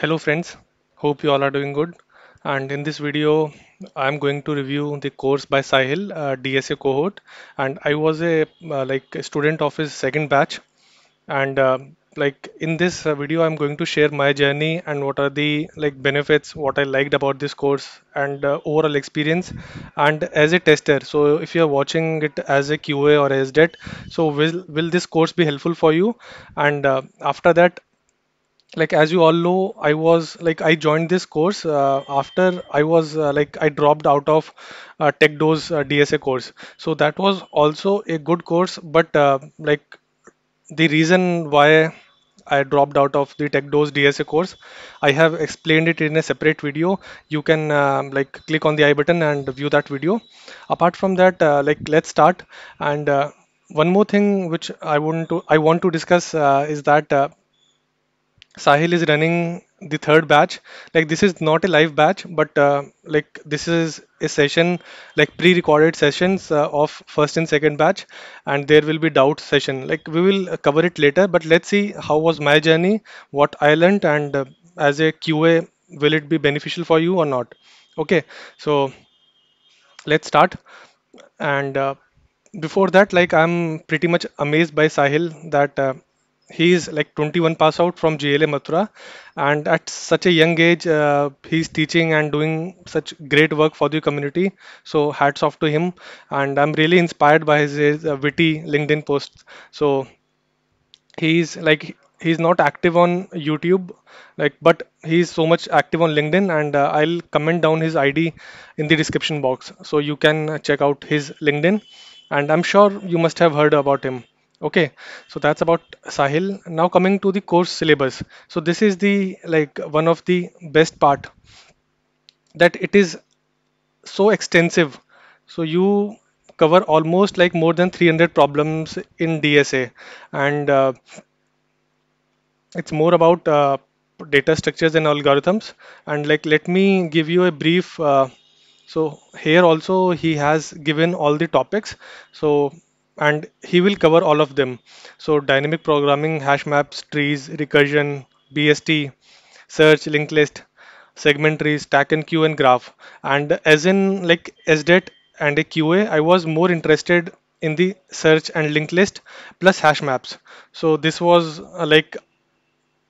Hello friends, hope you all are doing good. And in this video, I'm going to review the course by Sahil, uh, DSA cohort. And I was a uh, like a student of his second batch. And uh, like in this uh, video, I'm going to share my journey and what are the like benefits, what I liked about this course, and uh, overall experience. And as a tester, so if you're watching it as a QA or as SDET, so will will this course be helpful for you? And uh, after that like as you all know i was like i joined this course uh, after i was uh, like i dropped out of uh, Tech Dose uh, dsa course. So that was also a good course but uh, like the reason why i dropped out of the Tech Dose dsa course i have explained it in a separate video. You can um, like click on the i button and view that video. Apart from that uh, like let's start. And uh, one more thing which i want to i want to discuss uh, is that uh, Sahil is running the third batch. Like this is not a live batch, but uh, like this is a session, like pre-recorded sessions uh, of first and second batch, and there will be doubt session. Like we will cover it later, but let's see how was my journey, what I learned, and uh, as a QA, will it be beneficial for you or not? Okay, so let's start. And uh, before that, like I'm pretty much amazed by Sahil that uh, he is like 21 pass out from GLA Mathura, and at such a young age, uh, he's teaching and doing such great work for the community. So hats off to him, and I'm really inspired by his, his uh, witty LinkedIn posts. So he's like he's not active on YouTube, like but he's so much active on LinkedIn, and uh, I'll comment down his ID in the description box, so you can check out his LinkedIn, and I'm sure you must have heard about him. Okay, so that's about Sahil. Now coming to the course syllabus. So this is the like one of the best part that it is so extensive. So you cover almost like more than 300 problems in DSA, and uh, it's more about uh, data structures and algorithms. And like, let me give you a brief. Uh, so here also he has given all the topics. So and he will cover all of them. So dynamic programming, hash maps, trees, recursion, BST, search, linked list, segment trees, stack and queue and graph. And as in like SDET and a QA, I was more interested in the search and linked list plus hash maps. So this was uh, like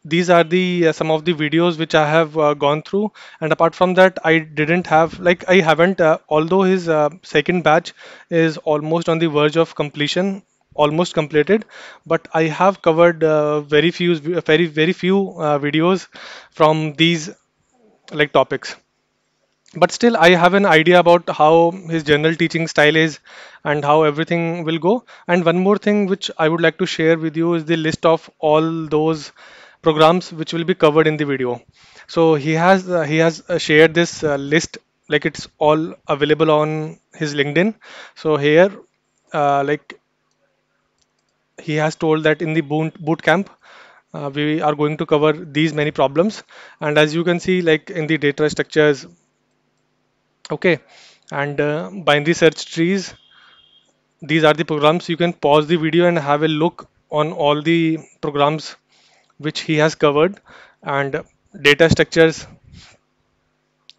these are the uh, some of the videos which I have uh, gone through. And apart from that I didn't have like I haven't uh, although his uh, second batch is almost on the verge of completion almost completed but I have covered uh, very few very very few uh, videos from these like topics. But still i have an idea about how his general teaching style is and how everything will go. And one more thing which i would like to share with you is the list of all those programs which will be covered in the video. So he has uh, he has uh, shared this uh, list like it's all available on his linkedin. So here uh, like he has told that in the boot, boot camp uh, we are going to cover these many problems. And as you can see like in the data structures Okay, and uh, binary search trees, these are the programs. You can pause the video and have a look on all the programs which he has covered and data structures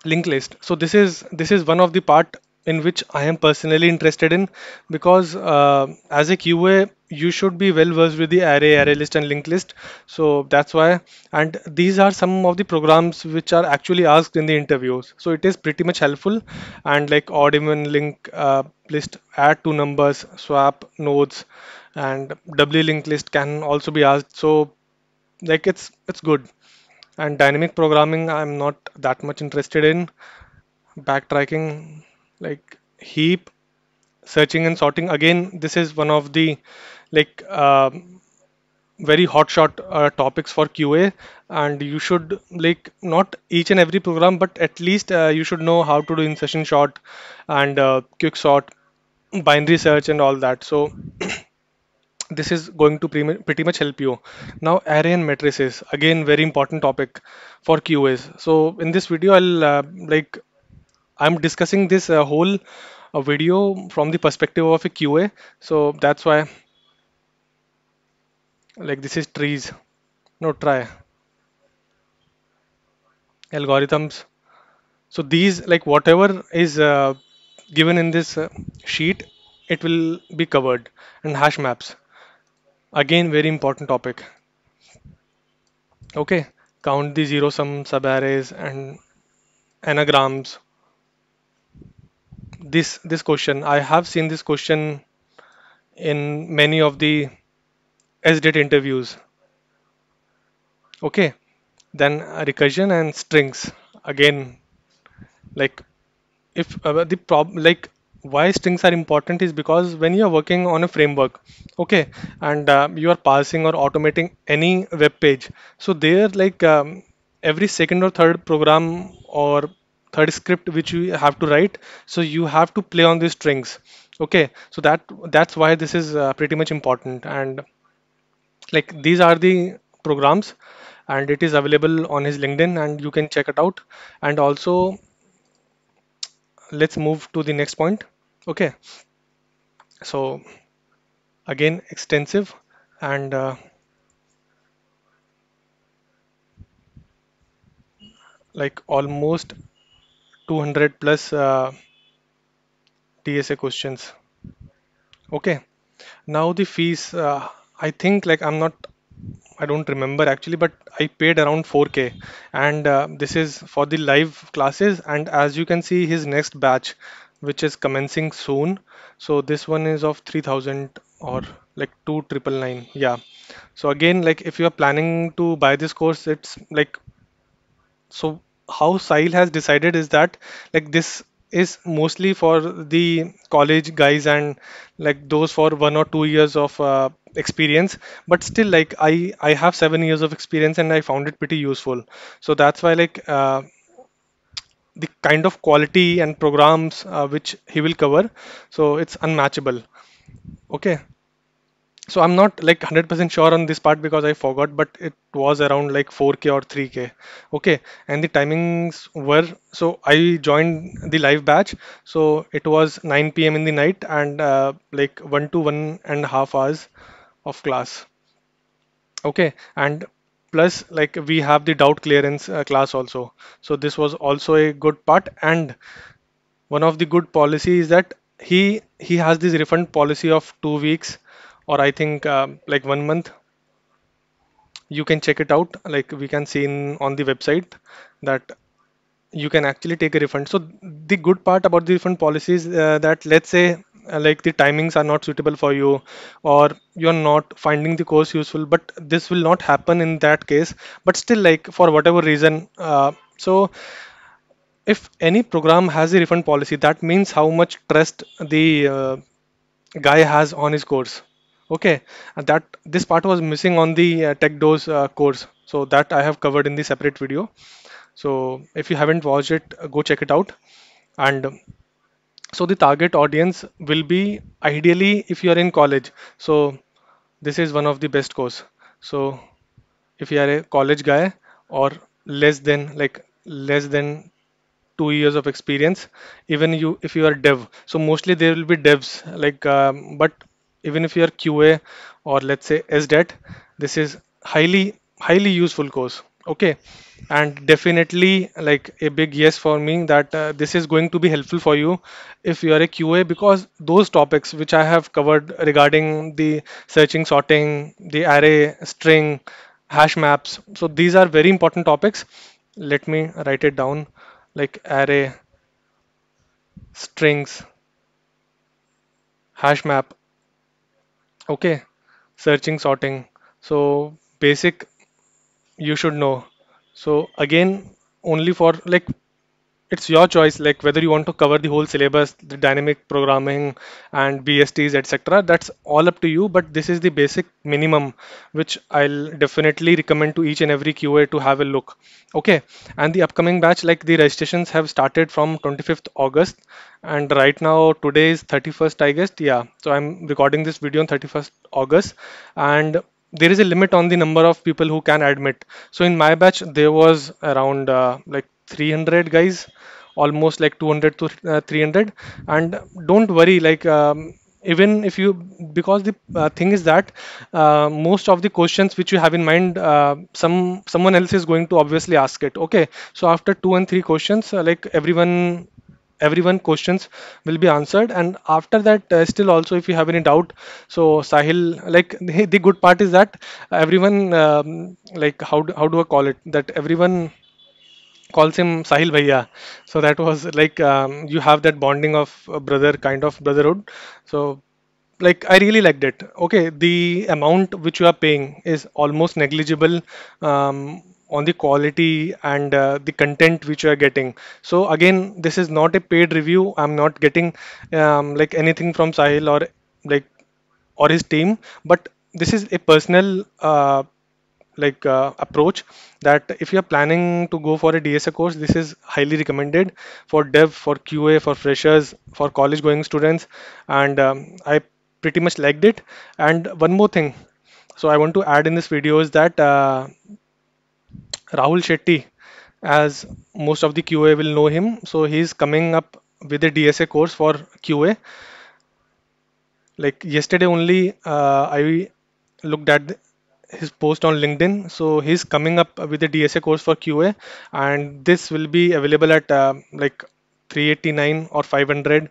linked list. So this is this is one of the part in which I am personally interested in because uh, as a QA you should be well versed with the array, array list and linked list. So that's why and these are some of the programs which are actually asked in the interviews. So it is pretty much helpful and like odd even link uh, list, add two numbers, swap nodes and doubly linked list can also be asked. So like it's it's good. And dynamic programming i'm not that much interested in. Backtracking like heap searching and sorting. Again this is one of the like um very hot shot uh, topics for qa and you should like not each and every program but at least uh, you should know how to do insertion sort and uh, quick sort binary search and all that. So this is going to pretty much help you. Now array and matrices again very important topic for qas so in this video i'll uh, like i'm discussing this uh, whole uh, video from the perspective of a qa so that's why like this is trees. No trie. Algorithms. So these, like whatever is uh, given in this uh, sheet, it will be covered. And hash maps, again, very important topic. Okay, count the zero sum subarrays and anagrams. This this question, I have seen this question in many of the SDET interviews. Okay, then recursion and strings. Again, like if uh, the problem like why strings are important is because when you are working on a framework okay and uh, you are parsing or automating any web page so there like um, every second or third program or third script which you have to write so you have to play on these strings okay so that that's why this is uh, pretty much important and like these are the programs and it is available on his linkedin and you can check it out and also let's move to the next point. Okay. So again extensive and uh, like almost 200 plus uh, DSA questions. Okay. Now the fees uh, I think like I'm not I don't remember actually but I paid around 4k and uh, this is for the live classes. And as you can see his next batch which is commencing soon. So this one is of 3000 or like 2 triple nine. Yeah. So again like if you are planning to buy this course it's like so how Sahil has decided is that like this is mostly for the college guys and like those for one or two years of uh, experience but still like I I have seven years of experience and I found it pretty useful. So that's why like uh, the kind of quality and programs uh, which he will cover so it's unmatchable. Okay. So I'm not like 100% sure on this part because I forgot, but it was around like 4K or 3K. Okay, and the timings were so I joined the live batch, so it was 9 p.m. in the night and uh, like one to one and a half hours of class. Okay, and plus like we have the doubt clearance uh, class also. So this was also a good part and one of the good policy is that he he has this refund policy of two weeks or I think um like one month. You can check it out. Like we can see in on the website that you can actually take a refund. So the good part about the refund policy is uh, that let's say uh, like the timings are not suitable for you or you're not finding the course useful, but this will not happen in that case. But still, like for whatever reason, uh, so if any program has a refund policy, that means how much trust the uh, guy has on his course. Okay, and that this part was missing on the uh, Tech Dose uh, course, so that I have covered in the separate video. So if you haven't watched it, uh, go check it out. And so the target audience will be ideally if you are in college. So this is one of the best course. So if you are a college guy or less than like less than two years of experience even you if you are dev so mostly there will be devs like um, but even if you are qa or let's say sdet this is highly highly useful course okay and definitely like a big yes for me that uh, this is going to be helpful for you if you are a qa because those topics which i have covered regarding the searching sorting the array string hash maps so these are very important topics let me write it down like array, strings, hash map, okay, searching, sorting. So basic you should know. So again, only for like it's your choice like whether you want to cover the whole syllabus the dynamic programming and bsts etc that's all up to you but this is the basic minimum which i'll definitely recommend to each and every qa to have a look. Okay and the upcoming batch like the registrations have started from 25th august and right now today is 31st i guess. Yeah so i'm recording this video on 31st august and there is a limit on the number of people who can admit. So in my batch there was around uh, like 300 guys almost like 200 to uh, 300 and don't worry like um, even if you because the uh, thing is that uh, most of the questions which you have in mind uh, some someone else is going to obviously ask it. Okay so after two and three questions uh, like everyone everyone questions will be answered and after that uh, still also if you have any doubt so sahil like the, the good part is that everyone um, like how do, how do i call it that everyone calls him Sahil Bhaiya. So that was like um, you have that bonding of brother kind of brotherhood. So like I really liked it. Okay, the amount which you are paying is almost negligible um, on the quality and uh, the content which you are getting. So again, this is not a paid review. I'm not getting um, like anything from Sahil or like or his team, but this is a personal uh, like uh, approach that if you are planning to go for a DSA course, this is highly recommended for dev, for QA, for freshers, for college going students, and um, I pretty much liked it. And one more thing, so I want to add in this video is that uh, Rahul Shetty, as most of the QA will know him, so he's coming up with a DSA course for QA like yesterday only, uh, I looked at his post on LinkedIn. So he's coming up with a DSA course for QA, and this will be available at uh, like 389 or 500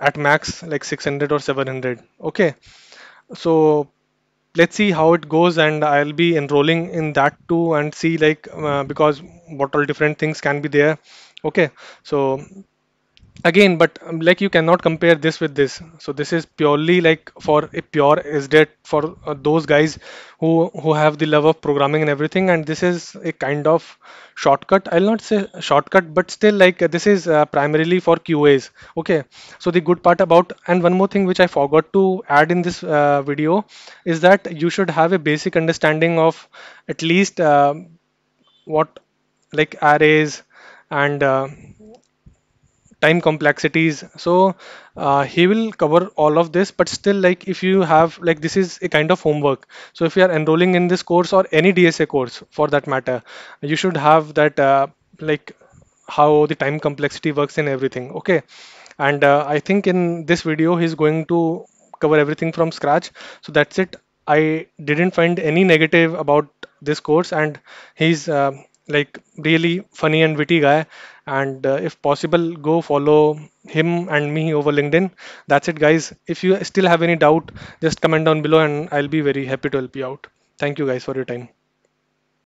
at max, like 600 or 700. Okay, so let's see how it goes, and I'll be enrolling in that too, and see like uh, because what all different things can be there. Okay, so again but um, like you cannot compare this with this. So this is purely like for a pure SDET for uh, those guys who who have the love of programming and everything. And this is a kind of shortcut. I'll not say shortcut but still like uh, this is uh, primarily for QAs okay. So the good part about and one more thing which I forgot to add in this uh, video is that you should have a basic understanding of at least uh, what like arrays and uh, time complexities. So uh, he will cover all of this but still like if you have like this is a kind of homework. So if you are enrolling in this course or any dsa course for that matter you should have that uh, like how the time complexity works and everything okay? And uh, i think in this video he's going to cover everything from scratch. So that's it. I didn't find any negative about this course and he's uh, like really funny and witty guy. And uh, if possible go follow him and me over linkedin. That's it guys. If you still have any doubt just comment down below and i'll be very happy to help you out. Thank you guys for your time